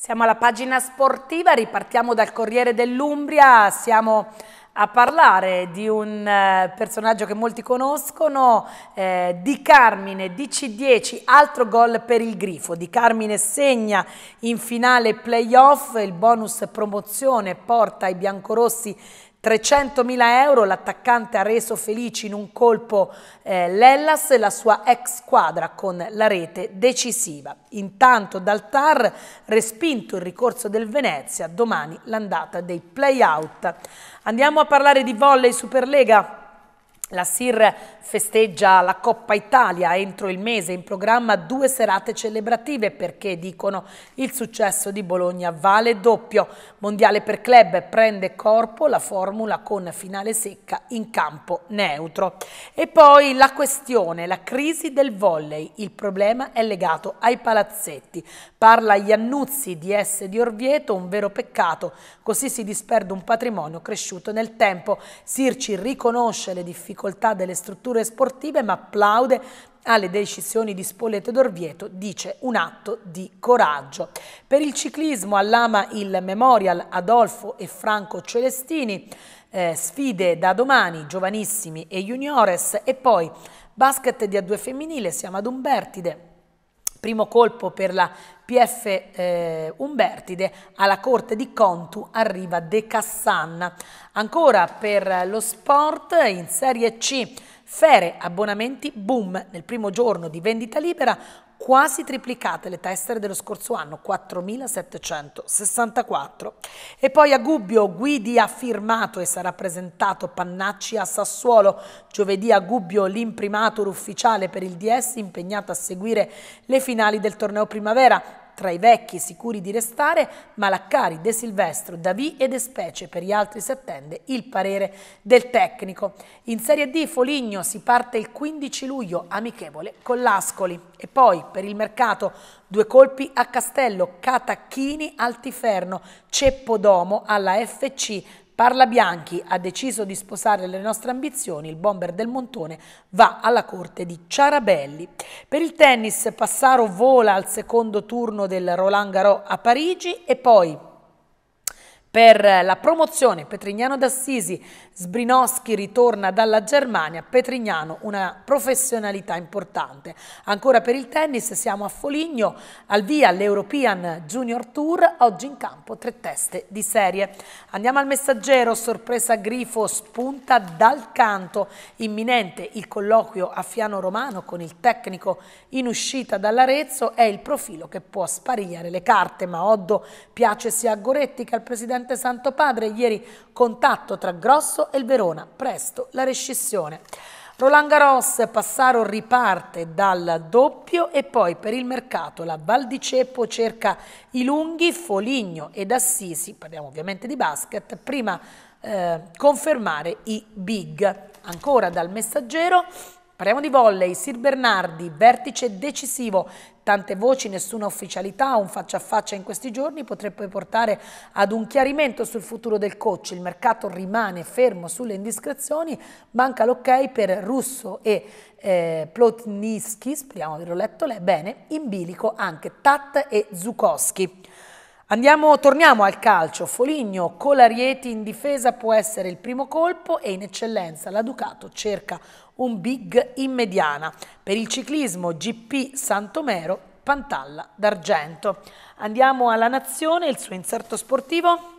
Siamo alla pagina sportiva, ripartiamo dal Corriere dell'Umbria, siamo a parlare di un eh, personaggio che molti conoscono, eh, Di Carmine, DC10, altro gol per il Grifo. Di Carmine segna in finale playoff, il bonus promozione porta i biancorossi 300.000 euro, l'attaccante ha reso felici in un colpo eh, l'Ellas e la sua ex squadra con la rete decisiva. Intanto dal TAR respinto il ricorso del Venezia, domani l'andata dei play-out. Andiamo a parlare di volley Superlega. La SIR festeggia la Coppa Italia entro il mese in programma due serate celebrative perché dicono il successo di Bologna vale doppio. Mondiale per club prende corpo la formula con finale secca in campo neutro. E poi la questione, la crisi del volley. Il problema è legato ai palazzetti. Parla Iannuzzi di S di Orvieto, un vero peccato, così si disperde un patrimonio cresciuto nel tempo. Sirci riconosce le difficoltà difficoltà delle strutture sportive ma applaude alle decisioni di Spoleto d'Orvieto, dice un atto di coraggio. Per il ciclismo all'Ama il Memorial Adolfo e Franco Celestini, eh, sfide da domani, giovanissimi e juniores e poi basket di A2 femminile, siamo ad Umbertide, Primo colpo per la PF eh, Umbertide, alla corte di Contu arriva De Cassan. Ancora per lo sport in Serie C, Fere, abbonamenti, boom, nel primo giorno di vendita libera, quasi triplicate le tessere dello scorso anno, 4.764. E poi a Gubbio Guidi ha firmato e sarà presentato Pannacci a Sassuolo. Giovedì a Gubbio l'imprimatur ufficiale per il DS impegnato a seguire le finali del torneo primavera tra i vecchi sicuri di restare, Malaccari, De Silvestro, Davì e De Specie. Per gli altri si attende il parere del tecnico. In Serie D Foligno si parte il 15 luglio, amichevole con l'Ascoli. E poi per il mercato due colpi a Castello, Catacchini, Altiferno, Ceppo Domo alla FC, Parla Bianchi ha deciso di sposare le nostre ambizioni, il bomber del Montone va alla corte di Ciarabelli. Per il tennis Passaro vola al secondo turno del Roland Garros a Parigi e poi per la promozione Petrignano d'Assisi, Sbrinowski ritorna dalla Germania, Petrignano una professionalità importante. Ancora per il tennis siamo a Foligno, al via l'European Junior Tour, oggi in campo tre teste di serie. Andiamo al messaggero, sorpresa Grifo spunta dal canto, imminente il colloquio a Fiano Romano con il tecnico in uscita dall'Arezzo, è il profilo che può sparigliare le carte, ma Oddo piace sia a Goretti che al presidente presidente Santo Padre, ieri contatto tra Grosso e il Verona, presto la rescissione. Roland Garros, Passaro riparte dal doppio e poi per il mercato la Val di Ceppo cerca i lunghi, Foligno ed Assisi, parliamo ovviamente di basket, prima eh, confermare i big. Ancora dal messaggero, Parliamo di volley, Sir Bernardi, vertice decisivo, tante voci, nessuna ufficialità, un faccia a faccia in questi giorni potrebbe portare ad un chiarimento sul futuro del coach. Il mercato rimane fermo sulle indiscrezioni, manca l'ok per Russo e eh, Plotniski, speriamo di averlo letto bene, in bilico anche Tat e Zukowski. Andiamo, torniamo al calcio. Foligno, Colarieti in difesa può essere il primo colpo e in eccellenza la Ducato cerca un big in mediana. Per il ciclismo GP Santomero, Pantalla d'Argento. Andiamo alla Nazione, il suo inserto sportivo.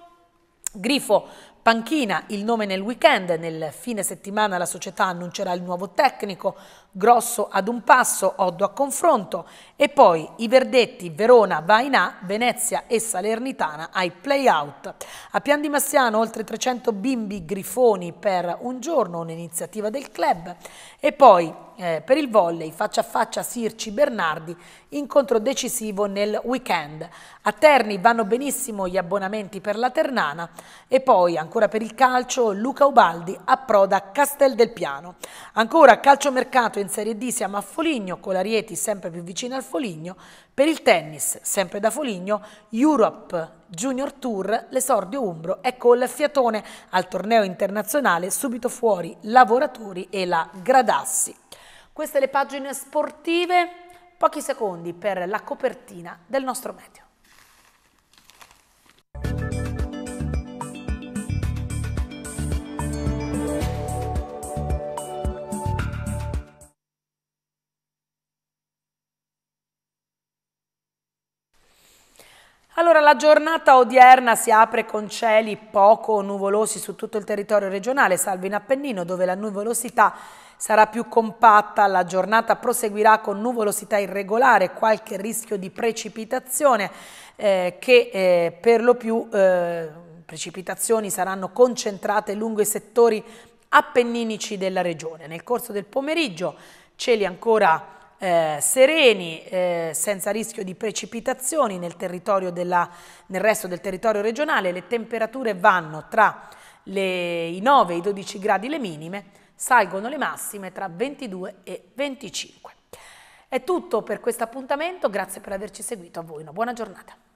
Grifo Panchina, il nome nel weekend, nel fine settimana la società annuncerà il nuovo tecnico, Grosso ad un passo, Oddo a confronto e poi i verdetti Verona va Venezia e Salernitana ai play-out. A Pian di Massiano oltre 300 bimbi grifoni per un giorno, un'iniziativa del club e poi eh, per il volley faccia a faccia Sirci Bernardi, incontro decisivo nel weekend. A Terni vanno benissimo gli abbonamenti per la Ternana e poi ancora per il calcio Luca Ubaldi approda a Castel del Piano. Ancora calciomercato in Serie D siamo a Foligno con la Rieti sempre più vicina al Foligno. Per il tennis, sempre da Foligno, Europe Junior Tour, l'esordio umbro è col fiatone al torneo internazionale subito fuori lavoratori e la Gradassi. Queste le pagine sportive, pochi secondi per la copertina del nostro medio. Allora, la giornata odierna si apre con cieli poco nuvolosi su tutto il territorio regionale, salvo in Appennino, dove la nuvolosità sarà più compatta. La giornata proseguirà con nuvolosità irregolare qualche rischio di precipitazione eh, che eh, per lo più eh, precipitazioni saranno concentrate lungo i settori appenninici della regione. Nel corso del pomeriggio cieli ancora eh, sereni, eh, senza rischio di precipitazioni nel, della, nel, resto del territorio regionale. Le temperature vanno tra le, i 9 e i 12 gradi le minime, salgono le massime tra 22 e 25. È tutto per questo appuntamento, grazie per averci seguito, a voi una buona giornata.